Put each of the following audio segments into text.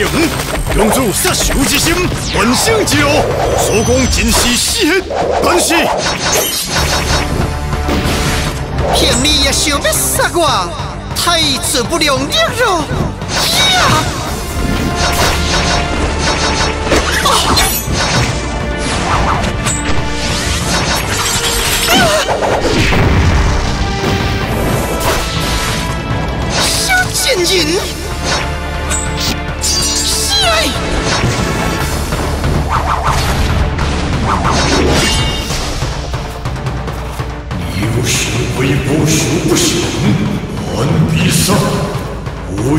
情，公主杀手之心，万圣之路，所讲尽是死血，但是骗你也想要杀我，太自不量力了！呀！小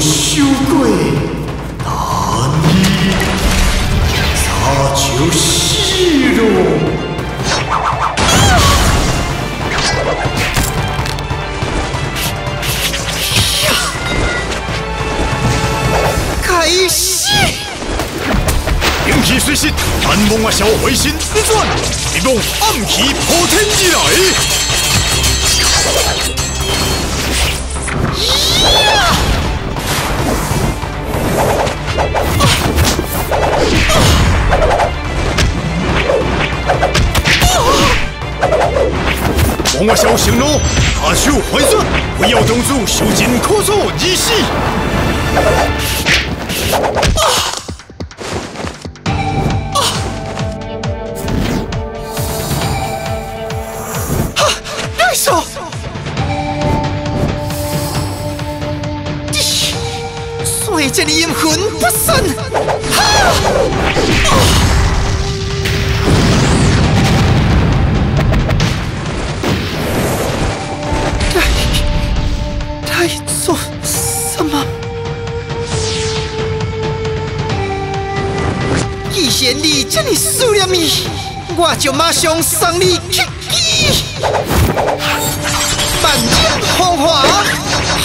羞愧，打你，杀就息肉。开始！勇气虽失，但梦啊，小回心不转，一梦暗器破天而来。梦啊，小行路，下手还手，不要公主受尽苦楚而死。来手！所以这里阴魂不散！哈！既然你这么思念你，我就马上送你去死！万剑风华，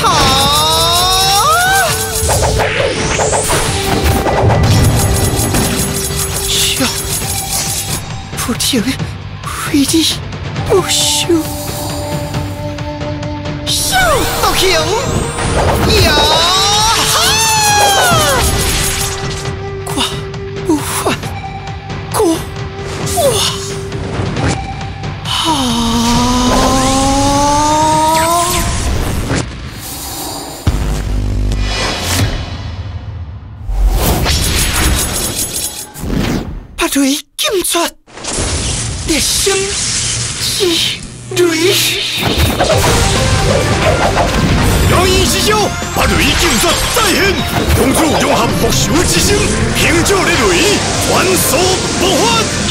好！笑，不停为你不休，笑到停，呀之雷。杨毅师兄，把雷剑术再现，公主融合复仇之心，凭借你雷，还手不还。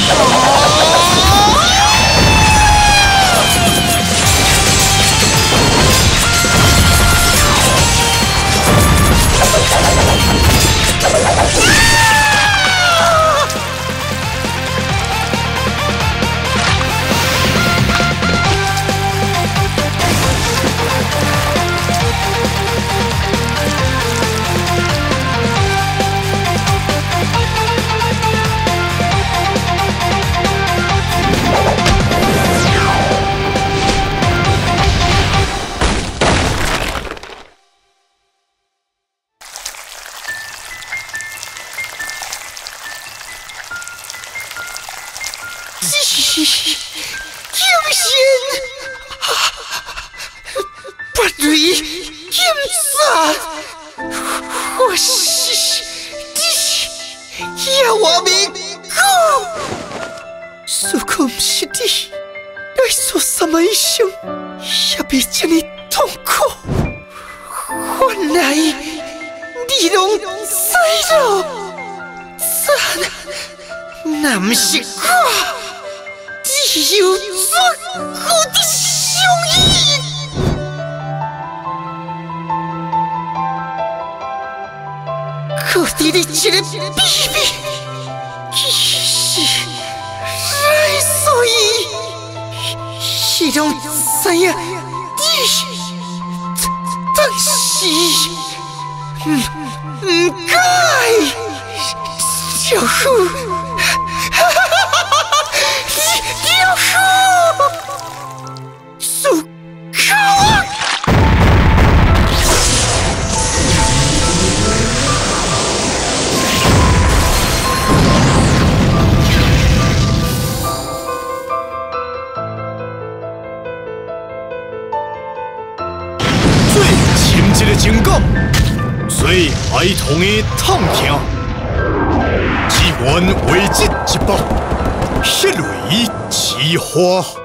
来做什么医生，也别这么痛苦。原来你拢知道，这那不是我。只有足够的胸臆。可敌的这个秘密，其实来所以，是种怎样的？但是，嗯，唔该，就是。住情感，随孩童的痛疼，只愿为这一步，血泪之花。